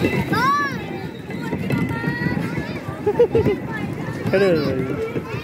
해야 돼.